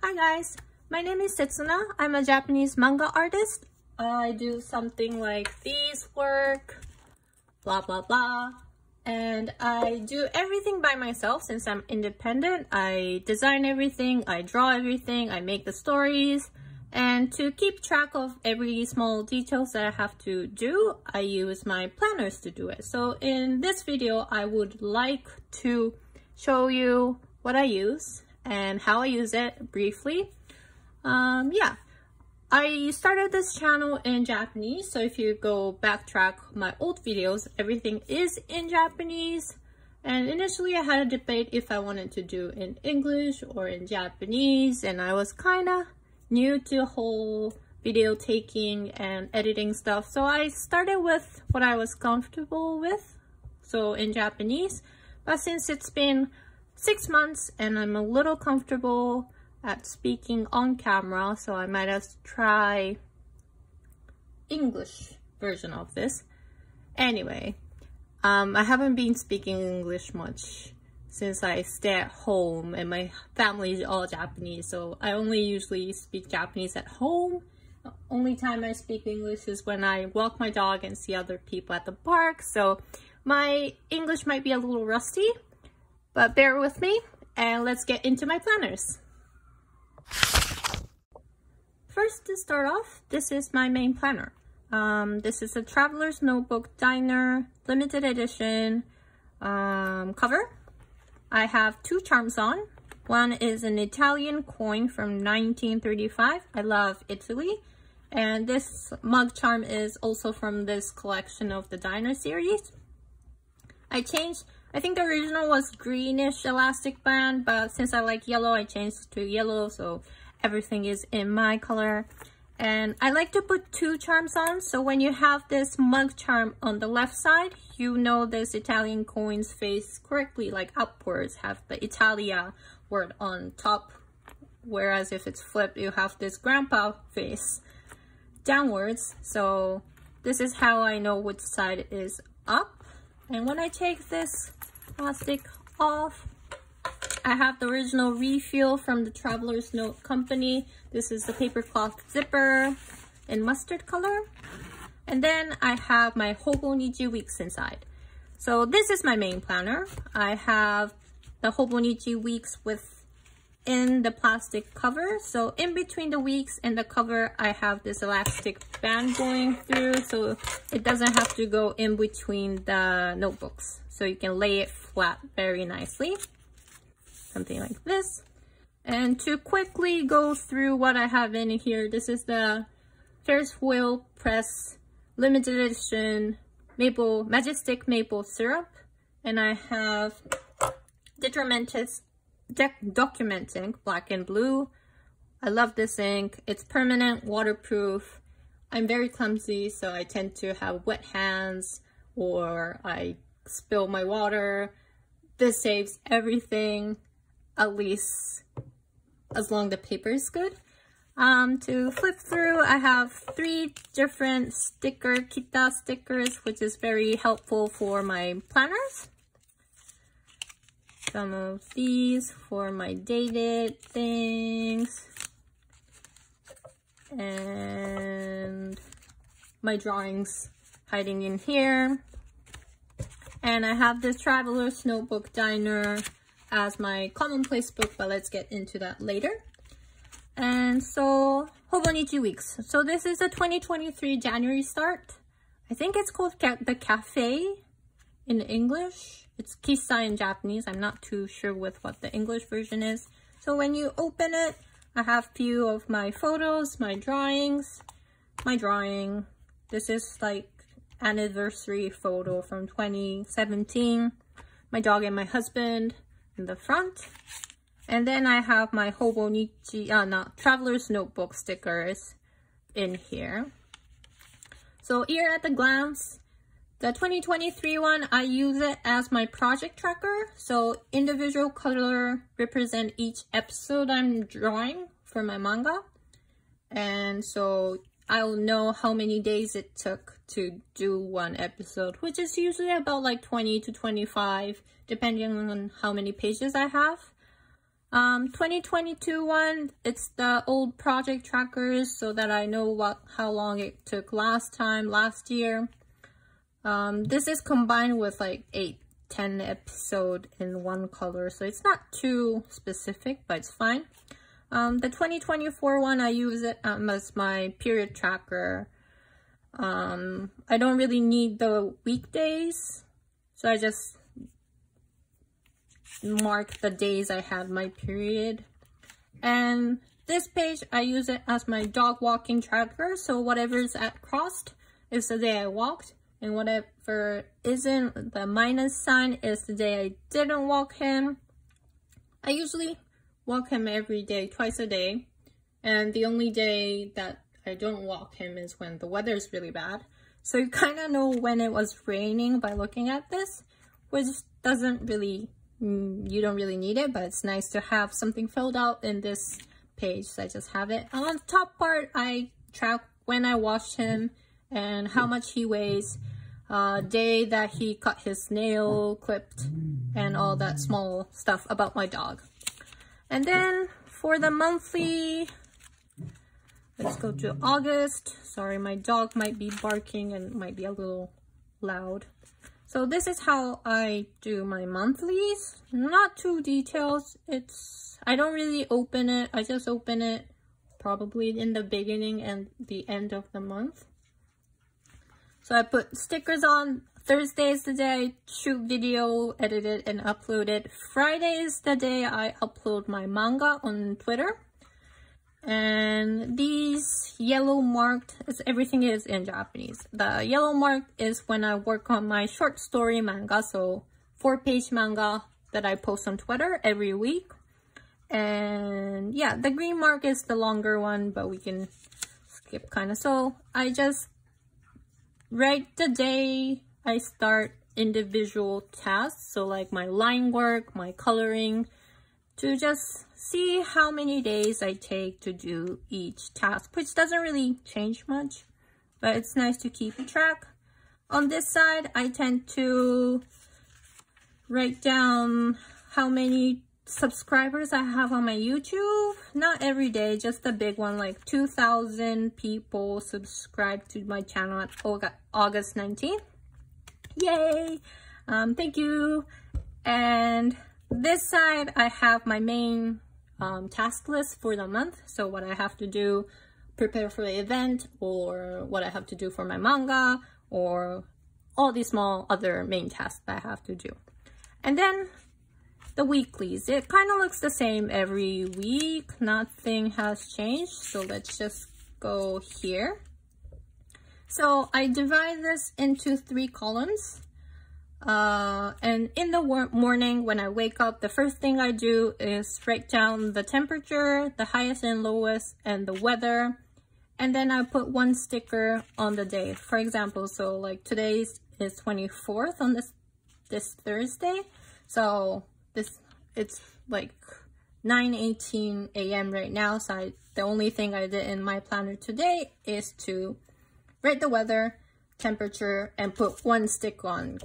Hi guys, my name is Setsuna. I'm a Japanese manga artist. I do something like these work, blah blah blah. And I do everything by myself since I'm independent. I design everything, I draw everything, I make the stories. And to keep track of every small details that I have to do, I use my planners to do it. So in this video, I would like to show you what I use and how I use it briefly. Um, yeah, I started this channel in Japanese, so if you go backtrack my old videos, everything is in Japanese. And initially I had a debate if I wanted to do in English or in Japanese, and I was kind of new to whole video taking and editing stuff. So I started with what I was comfortable with, so in Japanese. But since it's been six months and I'm a little comfortable at speaking on camera, so I might as try English version of this. Anyway, um, I haven't been speaking English much since I stay at home and my family is all Japanese, so I only usually speak Japanese at home. The only time I speak English is when I walk my dog and see other people at the park, so my English might be a little rusty, but bear with me and let's get into my planners. First to start off, this is my main planner. Um, this is a Traveler's Notebook Diner limited edition um, cover. I have two charms on. One is an Italian coin from 1935. I love Italy. And this mug charm is also from this collection of the Diner series. I changed I think the original was greenish elastic band, but since I like yellow, I changed to yellow, so everything is in my color. And I like to put two charms on, so when you have this mug charm on the left side, you know this Italian coins face correctly, like upwards, have the Italia word on top. Whereas if it's flipped, you have this grandpa face downwards. So this is how I know which side is up. And when I take this plastic off, I have the original refill from the Traveler's Note Company. This is the paper cloth zipper in mustard color. And then I have my Hobonichi Weeks inside. So this is my main planner. I have the Hobonichi Weeks with in the plastic cover. So in between the weeks and the cover, I have this elastic band going through so it doesn't have to go in between the notebooks. So you can lay it flat very nicely. Something like this. And to quickly go through what I have in here, this is the Ferris Wheel Press limited edition maple majestic maple syrup. And I have De Atramentis document ink, black and blue. I love this ink. It's permanent, waterproof. I'm very clumsy, so I tend to have wet hands or I spill my water. This saves everything, at least as long the paper is good. Um, to flip through, I have three different sticker, Kita stickers, which is very helpful for my planners some of these for my dated things and my drawings hiding in here and I have this Traveler's Notebook Diner as my commonplace book, but let's get into that later. And so, Hobonichi Weeks. So this is a 2023 January start. I think it's called The Cafe in English. It's Kissa in Japanese. I'm not too sure with what the English version is. So when you open it, I have few of my photos, my drawings, my drawing. This is like anniversary photo from 2017. My dog and my husband in the front. And then I have my Hobonichi, uh, not Traveler's Notebook stickers in here. So here at the glance, the 2023 one, I use it as my project tracker. So individual color represent each episode I'm drawing for my manga. And so I'll know how many days it took to do one episode, which is usually about like 20 to 25, depending on how many pages I have. Um, 2022 one, it's the old project trackers so that I know what how long it took last time, last year. Um, this is combined with like 8, 10 episode in one color, so it's not too specific, but it's fine. Um, the 2024 one, I use it um, as my period tracker. Um, I don't really need the weekdays, so I just mark the days I had my period. And this page, I use it as my dog walking tracker. So whatever's at crossed is the day I walked. And whatever isn't, the minus sign is the day I didn't walk him. I usually walk him every day, twice a day. And the only day that I don't walk him is when the weather is really bad. So you kind of know when it was raining by looking at this, which doesn't really Mm, you don't really need it, but it's nice to have something filled out in this page. So I just have it. On the top part, I track when I washed him and how much he weighs, uh, day that he cut his nail clipped, and all that small stuff about my dog. And then for the monthly, let's go to August. Sorry, my dog might be barking and might be a little loud. So this is how I do my monthlies. Not too detailed. It's, I don't really open it. I just open it probably in the beginning and the end of the month. So I put stickers on. Thursday is the day I shoot video, edit it, and upload it. Friday is the day I upload my manga on Twitter and these yellow marked is everything is in Japanese. The yellow mark is when I work on my short story manga, so four page manga that I post on Twitter every week. And yeah, the green mark is the longer one, but we can skip kind of. So I just write the day I start individual tasks. So like my line work, my coloring, to just see how many days I take to do each task, which doesn't really change much, but it's nice to keep track. On this side, I tend to write down how many subscribers I have on my YouTube. Not every day, just a big one, like 2,000 people subscribe to my channel at August 19th. Yay! Um, thank you. And this side, I have my main um, task list for the month. So what I have to do, prepare for the event, or what I have to do for my manga, or all these small other main tasks that I have to do. And then the weeklies. It kind of looks the same every week. Nothing has changed. So let's just go here. So I divide this into three columns. Uh, and in the morning when I wake up, the first thing I do is write down the temperature, the highest and lowest, and the weather. And then I put one sticker on the day. For example, so like today's is 24th on this this Thursday. So this it's like 9:18 a.m. right now. So I, the only thing I did in my planner today is to write the weather, temperature, and put one stick on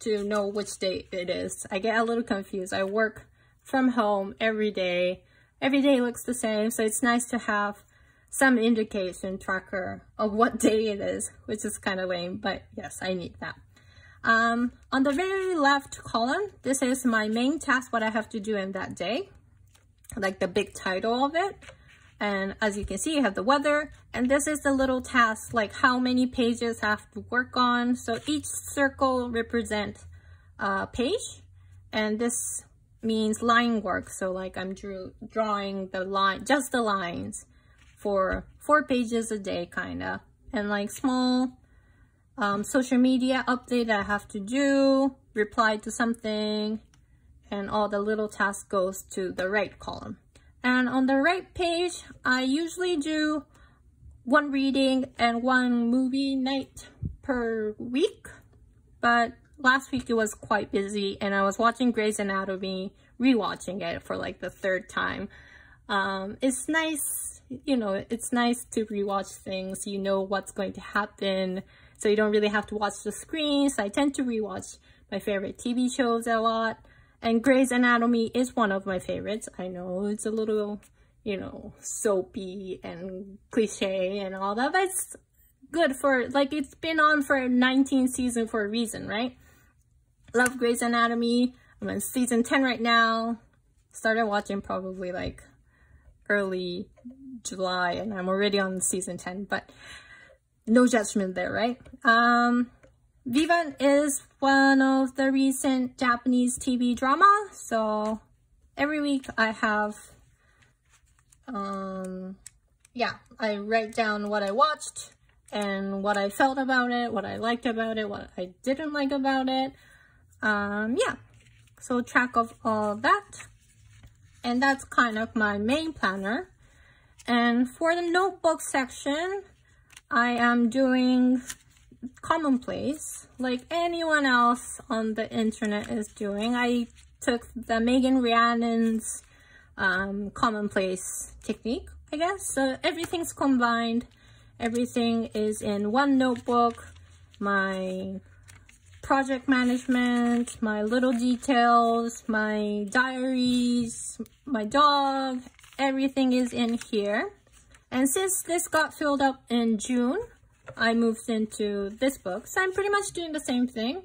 to know which date it is. I get a little confused. I work from home every day. Every day looks the same, so it's nice to have some indication tracker of what day it is, which is kind of lame, but yes, I need that. Um, on the very left column, this is my main task, what I have to do in that day, like the big title of it. And as you can see, you have the weather, and this is the little task, like how many pages I have to work on. So each circle represents a page, and this means line work. So like I'm drew, drawing the line, just the lines for four pages a day, kinda. And like small um, social media update I have to do, reply to something, and all the little tasks goes to the right column. And on the right page, I usually do one reading and one movie night per week. But last week it was quite busy and I was watching Grey's Anatomy, rewatching it for like the third time. Um, it's nice, you know, it's nice to rewatch things. You know what's going to happen. So you don't really have to watch the screens. I tend to rewatch my favorite TV shows a lot. And Grey's Anatomy is one of my favorites. I know it's a little, you know, soapy and cliche and all that, but it's good for, like, it's been on for 19 seasons for a reason, right? Love Grey's Anatomy. I'm in season 10 right now. Started watching probably like early July and I'm already on season 10, but no judgment there, right? Um, Vivant is one of the recent Japanese TV drama, so every week I have, um, yeah, I write down what I watched and what I felt about it, what I liked about it, what I didn't like about it. Um, yeah, so track of all that. And that's kind of my main planner. And for the notebook section, I am doing commonplace like anyone else on the internet is doing. I took the Megan Rhiannon's um, commonplace technique, I guess. So everything's combined. Everything is in one notebook. My project management, my little details, my diaries, my dog, everything is in here. And since this got filled up in June, I moved into this book. So I'm pretty much doing the same thing.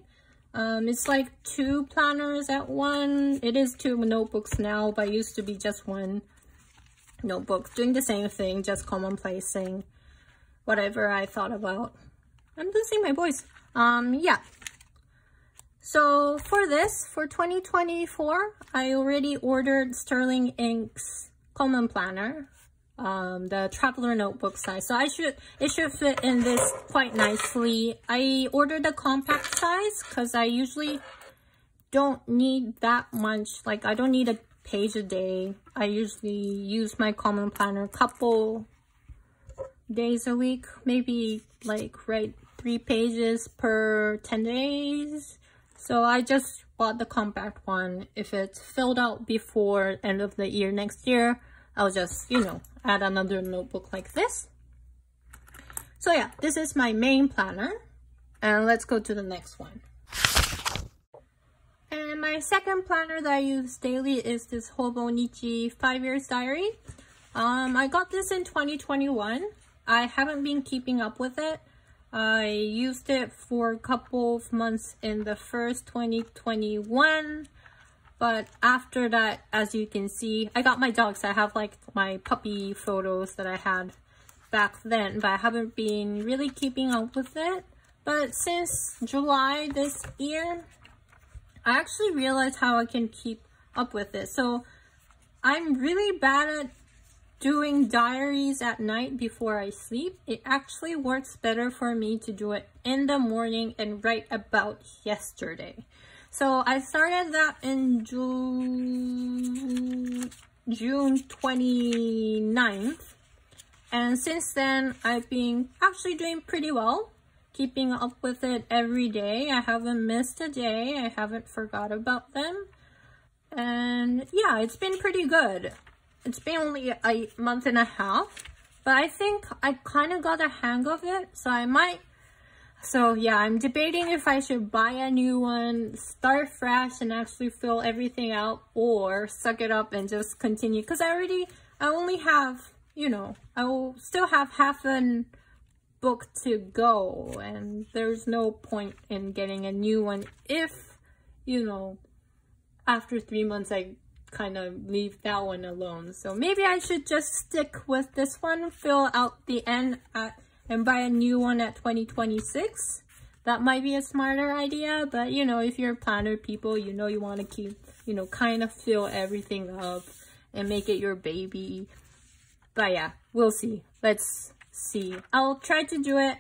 Um, it's like two planners at one. It is two notebooks now, but used to be just one notebook. Doing the same thing, just commonplacing whatever I thought about. I'm losing my voice. Um, yeah. So for this, for 2024, I already ordered Sterling Ink's Common Planner um, the traveler notebook size. So I should, it should fit in this quite nicely. I ordered the compact size because I usually don't need that much. Like I don't need a page a day. I usually use my common planner a couple days a week, maybe like write three pages per 10 days. So I just bought the compact one. If it's filled out before end of the year next year, I'll just, you know, add another notebook like this. So yeah, this is my main planner. And let's go to the next one. And my second planner that I use daily is this Hobonichi 5 Years Diary. Um, I got this in 2021. I haven't been keeping up with it. I used it for a couple of months in the first 2021 but after that, as you can see, I got my dogs. I have like my puppy photos that I had back then, but I haven't been really keeping up with it. But since July this year, I actually realized how I can keep up with it. So I'm really bad at doing diaries at night before I sleep. It actually works better for me to do it in the morning and write about yesterday. So I started that in June, June 29th. And since then, I've been actually doing pretty well. Keeping up with it every day. I haven't missed a day. I haven't forgot about them. And yeah, it's been pretty good. It's been only a month and a half. But I think I kind of got a hang of it. So I might so yeah, I'm debating if I should buy a new one, start fresh and actually fill everything out or suck it up and just continue. Because I already, I only have, you know, I will still have half an book to go and there's no point in getting a new one if, you know, after three months I kind of leave that one alone. So maybe I should just stick with this one, fill out the end at and buy a new one at 2026. That might be a smarter idea, but you know, if you're planner people, you know you want to keep, you know, kind of fill everything up and make it your baby. But yeah, we'll see. Let's see. I'll try to do it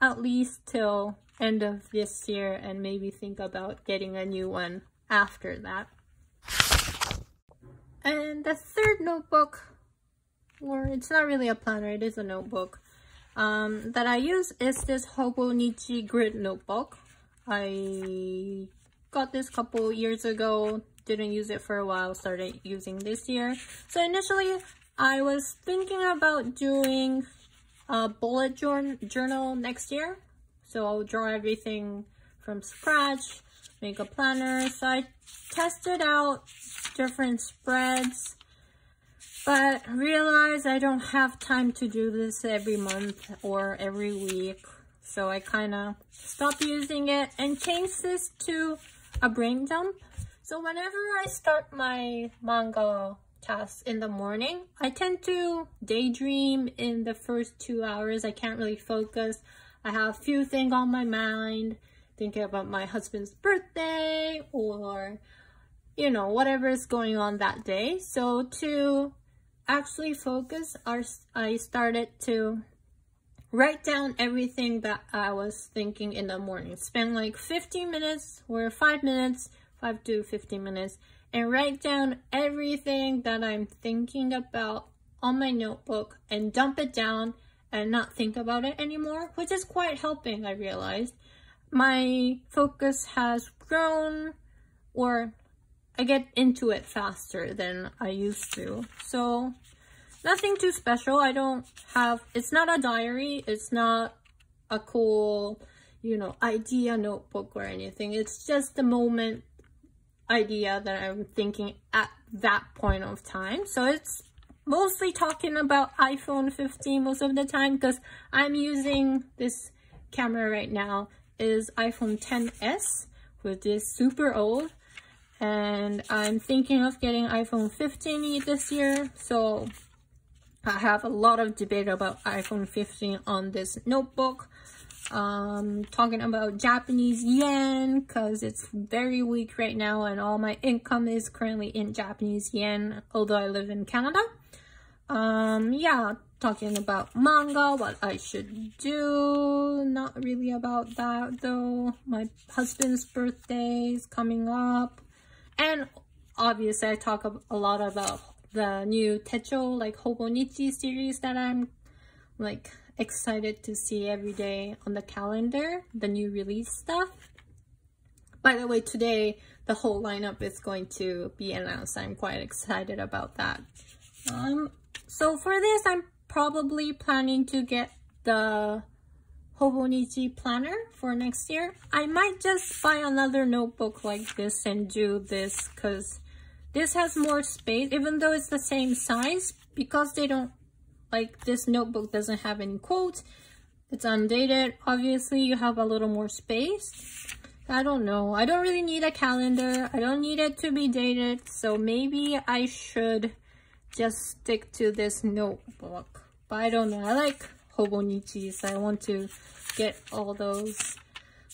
at least till end of this year and maybe think about getting a new one after that. And the third notebook, or it's not really a planner, it is a notebook, um, that I use is this Hobo Hobonichi Grid Notebook. I got this couple years ago, didn't use it for a while, started using this year. So initially, I was thinking about doing a bullet journal next year. So I'll draw everything from scratch, make a planner. So I tested out different spreads, but realize I don't have time to do this every month or every week. So I kind of stopped using it and changed this to a brain dump. So whenever I start my manga tasks in the morning, I tend to daydream in the first two hours. I can't really focus. I have a few things on my mind, thinking about my husband's birthday or, you know, whatever is going on that day. So to actually focus, I started to write down everything that I was thinking in the morning. Spend like 15 minutes or 5 minutes, 5 to 15 minutes, and write down everything that I'm thinking about on my notebook and dump it down and not think about it anymore, which is quite helping, I realized. My focus has grown or I get into it faster than I used to. So nothing too special. I don't have, it's not a diary. It's not a cool, you know, idea notebook or anything. It's just the moment idea that I'm thinking at that point of time. So it's mostly talking about iPhone 15 most of the time because I'm using this camera right now is iPhone 10s which is super old and I'm thinking of getting iPhone 15 this year so I have a lot of debate about iPhone 15 on this notebook. Um, talking about Japanese yen because it's very weak right now and all my income is currently in Japanese yen although I live in Canada. Um yeah talking about manga what i should do. Not really about that though. My husband's birthday is coming up and obviously i talk a lot about the new techo like hobonichi series that i'm like excited to see every day on the calendar the new release stuff. By the way today the whole lineup is going to be announced. I'm quite excited about that. Um so for this, I'm probably planning to get the Hobonichi planner for next year. I might just buy another notebook like this and do this because this has more space, even though it's the same size, because they don't, like this notebook doesn't have any quotes. It's undated. Obviously, you have a little more space. I don't know. I don't really need a calendar. I don't need it to be dated. So maybe I should just stick to this notebook. But I don't know. I like Hobonichi, so I want to get all those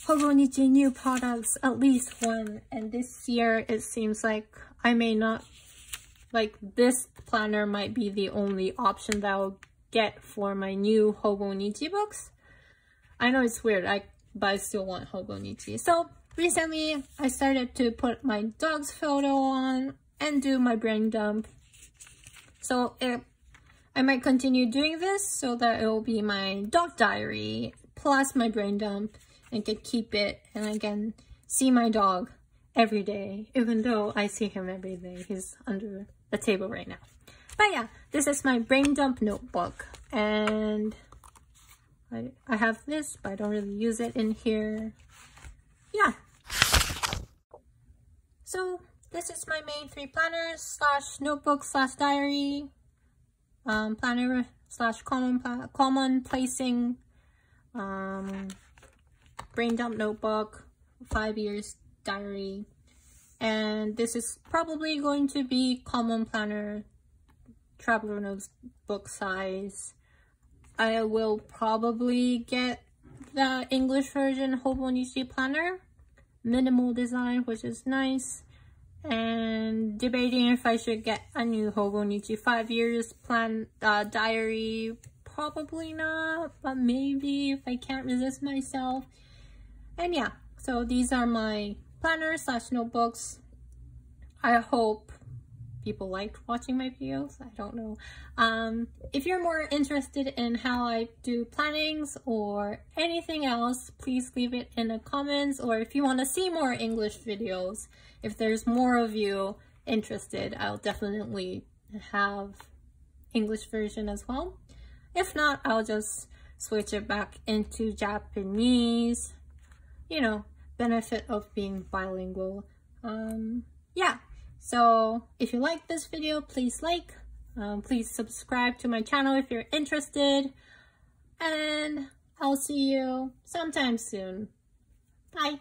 Hobonichi new products, at least one. And this year, it seems like I may not, like this planner might be the only option that I'll get for my new Hobonichi books. I know it's weird, I but I still want Hobonichi. So recently, I started to put my dog's photo on and do my brain dump so it, I might continue doing this so that it will be my dog diary plus my brain dump and can keep it and I can see my dog every day, even though I see him every day. He's under the table right now. But yeah, this is my brain dump notebook and I, I have this, but I don't really use it in here. Yeah. So this is my main three planners slash notebook slash diary um, planner slash common common placing um, brain dump notebook five years diary. And this is probably going to be common planner traveler notebook size. I will probably get the English version Hobonichi planner. Minimal design which is nice and debating if I should get a new Hobonichi 5 years plan uh, diary. Probably not, but maybe if I can't resist myself. And yeah, so these are my planners slash notebooks. I hope people liked watching my videos. I don't know. Um, if you're more interested in how I do plannings or anything else, please leave it in the comments. Or if you want to see more English videos, if there's more of you interested, I'll definitely have English version as well. If not, I'll just switch it back into Japanese. You know, benefit of being bilingual. Um, yeah, so if you like this video, please like, um, please subscribe to my channel if you're interested, and I'll see you sometime soon. Bye!